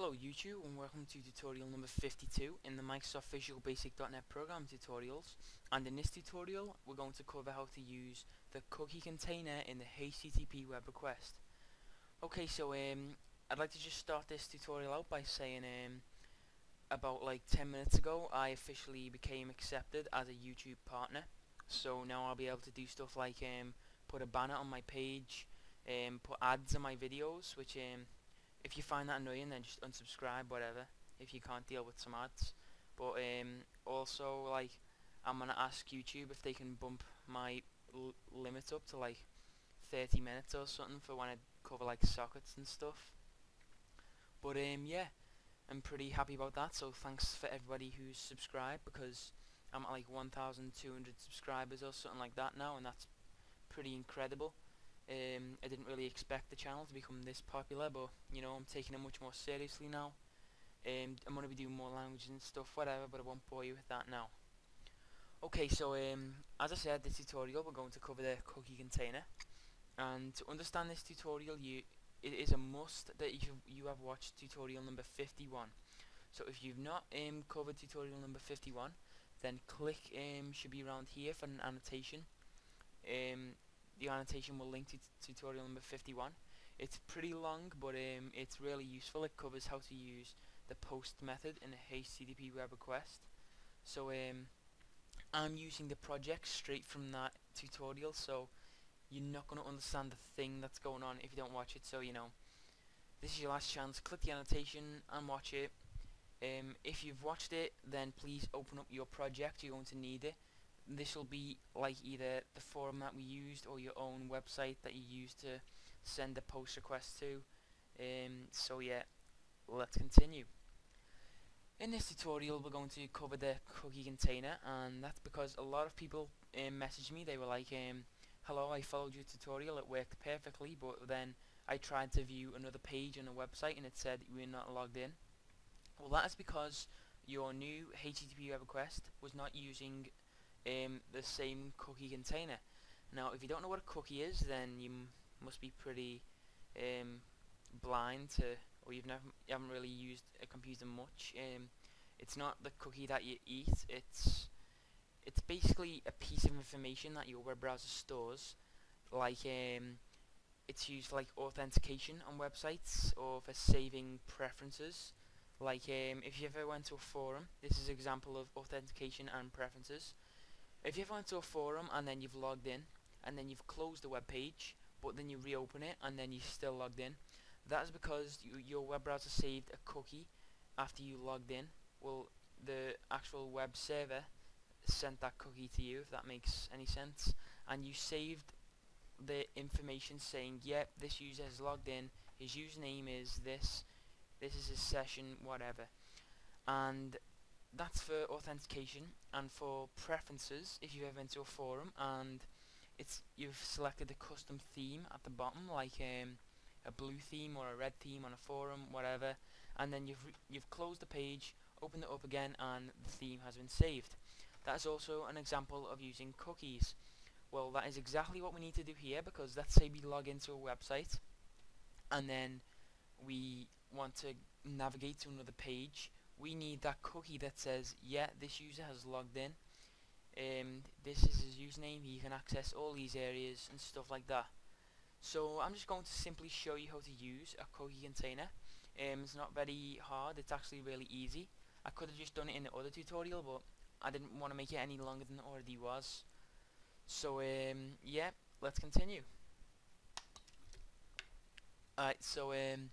Hello YouTube and welcome to tutorial number 52 in the Microsoft Visual Basic.NET Program tutorials and in this tutorial we're going to cover how to use the cookie container in the HTTP web request. Okay so um, I'd like to just start this tutorial out by saying um, about like 10 minutes ago I officially became accepted as a YouTube partner so now I'll be able to do stuff like um, put a banner on my page, um, put ads on my videos which um, if you find that annoying then just unsubscribe whatever if you can't deal with some ads. But um, also like I'm gonna ask YouTube if they can bump my limit up to like 30 minutes or something for when I cover like sockets and stuff. But um, yeah I'm pretty happy about that so thanks for everybody who's subscribed because I'm at like 1,200 subscribers or something like that now and that's pretty incredible um, I didn't really expect the channel to become this popular, but you know I'm taking it much more seriously now. Um, I'm going to be doing more languages and stuff, whatever, but I won't bore you with that now. Okay, so um, as I said, this tutorial we're going to cover the cookie container, and to understand this tutorial, you it is a must that you you have watched tutorial number 51. So if you've not um, covered tutorial number 51, then click um, should be around here for an annotation. Um, the annotation will link to tutorial number 51. It's pretty long, but um, it's really useful. It covers how to use the post method in a HTTP web request. So um, I'm using the project straight from that tutorial, so you're not going to understand the thing that's going on if you don't watch it. So you know, this is your last chance. Click the annotation and watch it. Um, if you've watched it, then please open up your project. You're going to need it this will be like either the forum that we used or your own website that you use to send a post request to. Um, so yeah let's continue. In this tutorial we're going to cover the cookie container and that's because a lot of people um, messaged me. They were like um, hello I followed your tutorial. It worked perfectly but then I tried to view another page on the website and it said we're not logged in. Well that is because your new HTTP web request was not using um, the same cookie container. Now, if you don't know what a cookie is, then you must be pretty um, blind to, or you've never, you haven't really used a computer much. Um, it's not the cookie that you eat. It's it's basically a piece of information that your web browser stores, like um, it's used for like authentication on websites or for saving preferences. Like um, if you ever went to a forum, this is an example of authentication and preferences. If you ever went to a forum and then you've logged in and then you've closed the web page but then you reopen it and then you're still logged in that is because you, your web browser saved a cookie after you logged in. Well the actual web server sent that cookie to you if that makes any sense and you saved the information saying yep this user has logged in his username is this this is his session whatever. And that's for authentication and for preferences if you ever into a forum and it's you've selected a custom theme at the bottom like um, a blue theme or a red theme on a forum whatever and then you've you've closed the page opened it up again and the theme has been saved. That is also an example of using cookies. Well that is exactly what we need to do here because let's say we log into a website and then we want to navigate to another page we need that cookie that says yeah this user has logged in. Um, this is his username. He can access all these areas and stuff like that. So I'm just going to simply show you how to use a cookie container. Um, it's not very hard. It's actually really easy. I could have just done it in the other tutorial but I didn't want to make it any longer than it already was. So um, yeah let's continue. Alright so um,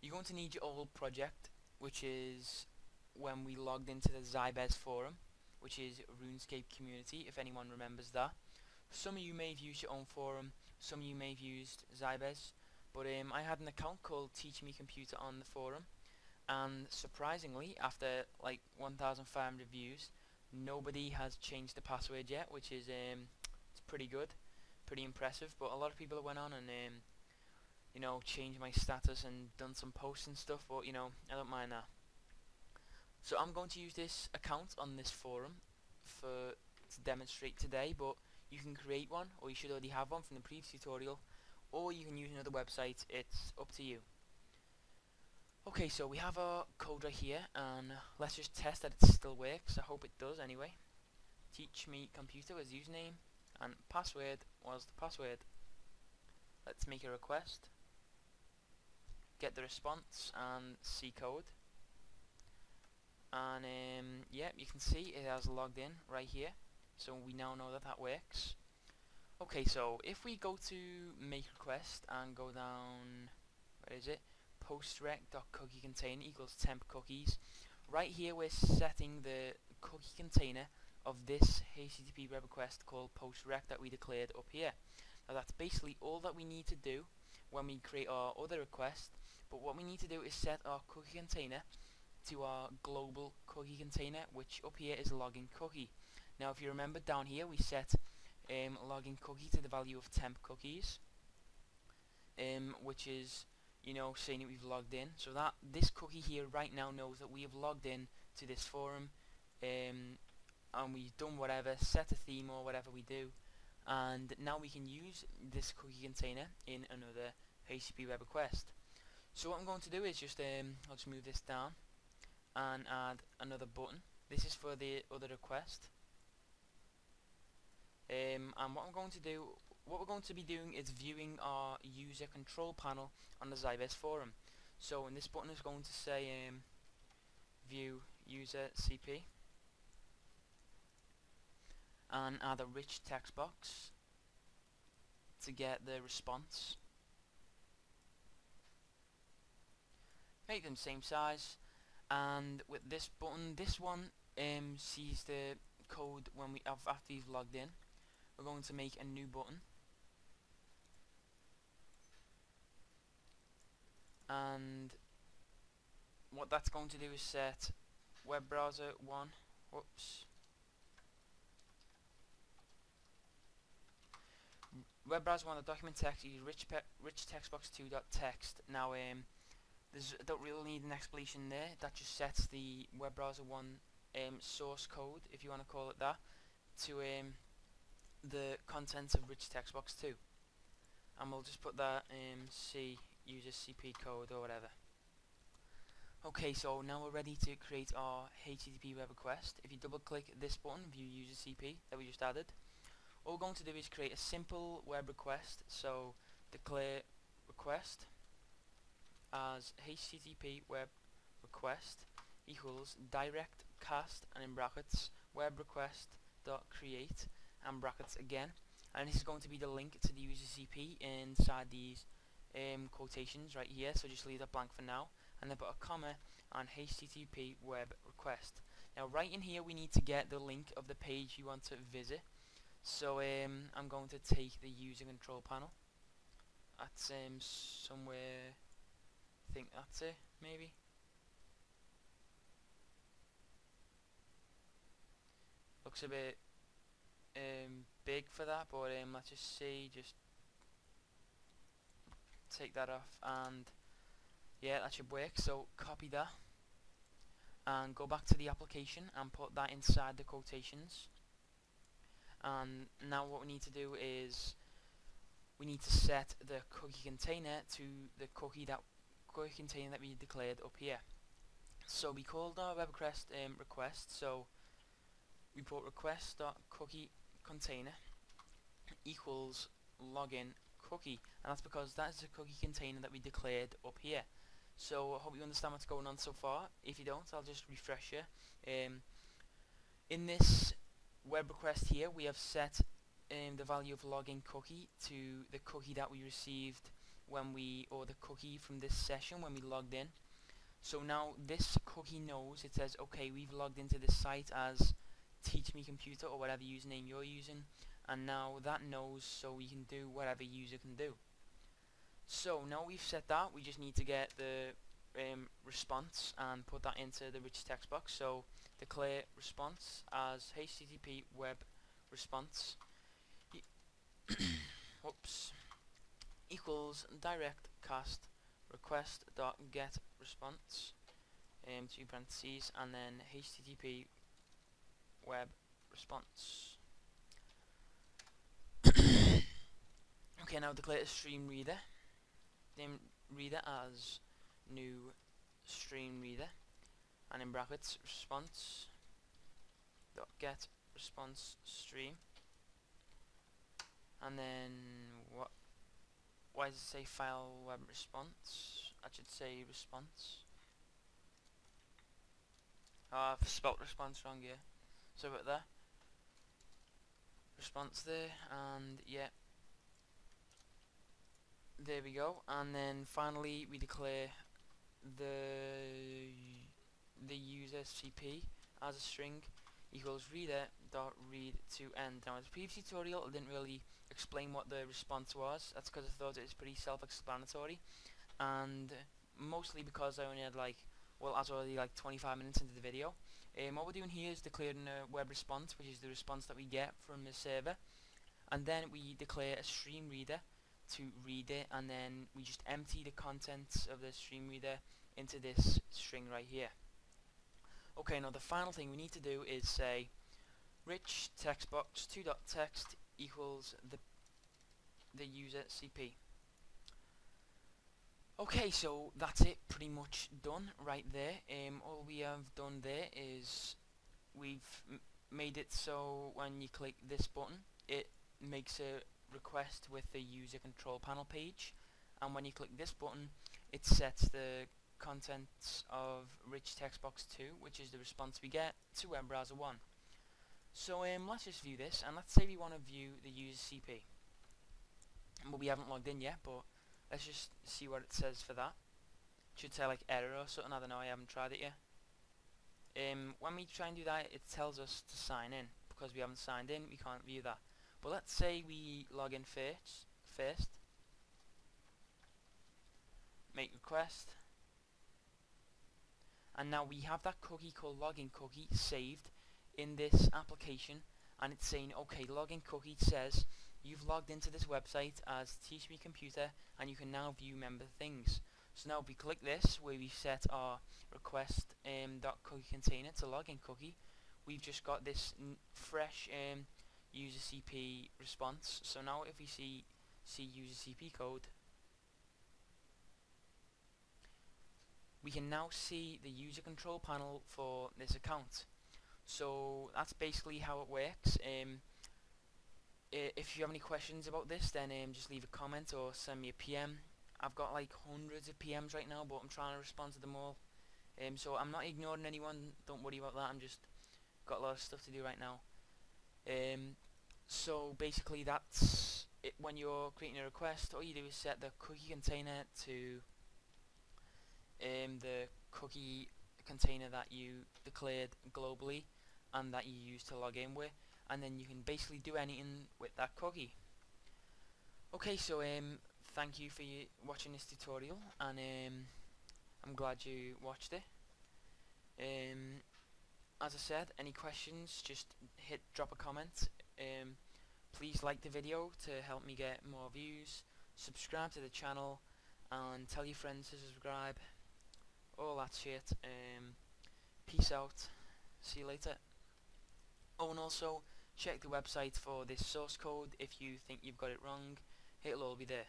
you're going to need your old project which is when we logged into the Zybez forum, which is RuneScape community, if anyone remembers that. Some of you may have used your own forum, some of you may have used Zybez, but um, I had an account called Teach Me Computer on the forum, and surprisingly, after like 1,500 views, nobody has changed the password yet, which is um, it's pretty good, pretty impressive. But a lot of people went on and um, you know changed my status and done some posts and stuff. But you know I don't mind that. So I'm going to use this account on this forum for to demonstrate today, but you can create one, or you should already have one from the previous tutorial, or you can use another website, it's up to you. Okay, so we have our code right here, and let's just test that it still works. I hope it does anyway. Teach me computer was username, and password was the password. Let's make a request, get the response, and see code. And um, yeah, you can see it has logged in right here. So we now know that that works. Okay, so if we go to make request and go down, where is it? postrec.cookie container equals temp cookies. Right here we're setting the cookie container of this HTTP web request called postrec that we declared up here. Now that's basically all that we need to do when we create our other request, but what we need to do is set our cookie container to our global cookie container, which up here is login cookie. Now if you remember down here we set um, login cookie to the value of temp cookies, um, which is you know, saying that we've logged in. So that this cookie here right now knows that we have logged in to this forum um, and we've done whatever, set a theme or whatever we do. And now we can use this cookie container in another HTTP web request. So what I'm going to do is just, um, I'll just move this down and add another button. This is for the other request. Um, and what I'm going to do what we're going to be doing is viewing our user control panel on the Zybez forum. So in this button is going to say um, view user CP and add a rich text box to get the response. Make them same size and with this button, this one um, sees the code when we have after you've logged in. We're going to make a new button. And what that's going to do is set web browser 1 whoops. Web browser 1 the document text use rich rich text box 2 dot text. Now um there's I don't really need an explanation there that just sets the web browser 1 um, source code if you want to call it that to um, the contents of rich text box 2 and we'll just put that um, C user CP code or whatever. Okay, so now we're ready to create our HTTP web request. If you double click this button, view user CP that we just added, all we're going to do is create a simple web request. So declare request as HTTP web request equals direct cast and in brackets web request dot create and brackets again and this is going to be the link to the user CP inside these um, quotations right here, so just leave that blank for now, and then put a comma and HTTP web request. Now right in here we need to get the link of the page you want to visit. So um, I'm going to take the user control panel. That's um, somewhere, think that's it, maybe. Looks a bit um, big for that, but um, let's just see, just take that off and yeah that should work so copy that and go back to the application and put that inside the quotations and now what we need to do is we need to set the cookie container to the cookie that cookie container that we declared up here. So we called our web request um, request so we put request dot cookie container equals login cookie. And that's because that is a cookie container that we declared up here. So I hope you understand what's going on so far. If you don't I'll just refresh you. Um, in this web request here we have set um, the value of login cookie to the cookie that we received when we or the cookie from this session when we logged in. So now this cookie knows it says okay we've logged into this site as teach me computer or whatever username you're using. And now that knows so we can do whatever user can do. So now we've set that we just need to get the um, response and put that into the rich text box. So declare response as http web response. Whoops equals direct cast request dot get response um, two parentheses and then http web response Okay, now declare a stream reader. Name reader as new stream reader and in brackets response dot get response stream and then what why does it say file web response? I should say response. Oh, I've spelt response wrong here. so about there. Response there and yeah. There we go. And then finally we declare the the user CP as a string equals reader dot read to end. Now, in the previous tutorial, I didn't really explain what the response was. That's because I thought it was pretty self-explanatory, and mostly because I only had like, well, as already like 25 minutes into the video. Um, what we're doing here is declaring a web response, which is the response that we get from the server, and then we declare a stream reader to read it, and then we just empty the contents of the stream reader into this string right here. Okay, now the final thing we need to do is say rich text box 2.text equals the the user CP. Okay, so that's it, pretty much done right there. Um, all we have done there is we've made it so when you click this button, it makes a request with the user control panel page, and when you click this button, it sets the contents of rich text box 2, which is the response we get to web browser 1. So um, let's just view this, and let's say we want to view the user CP. Well, we haven't logged in yet, but let's just see what it says for that. It should say like error or something, I don't know, I haven't tried it yet. Um, when we try and do that, it tells us to sign in. Because we haven't signed in, we can't view that. But let's say we log in first, first make request, and now we have that cookie called login cookie saved in this application and it's saying okay login cookie says you've logged into this website as Teach Me Computer and you can now view member things so now if we click this where we set our request um, dot cookie container to login cookie we've just got this fresh um, user CP response so now if we see see user CP code we can now see the user control panel for this account. So that's basically how it works. Um, if you have any questions about this, then um, just leave a comment or send me a PM. I've got like hundreds of PMs right now, but I'm trying to respond to them all. Um, so I'm not ignoring anyone. Don't worry about that. I'm just got a lot of stuff to do right now. Um, so basically, that's it. When you're creating a request, all you do is set the cookie container to um, the cookie container that you declared globally and that you use to log in with and then you can basically do anything with that cookie okay so um, thank you for you watching this tutorial and um, I'm glad you watched it um, as I said any questions just hit drop a comment um, please like the video to help me get more views subscribe to the channel and tell your friends to subscribe all that shit. Um, peace out. See you later. Oh, and also check the website for this source code if you think you've got it wrong. It'll all be there.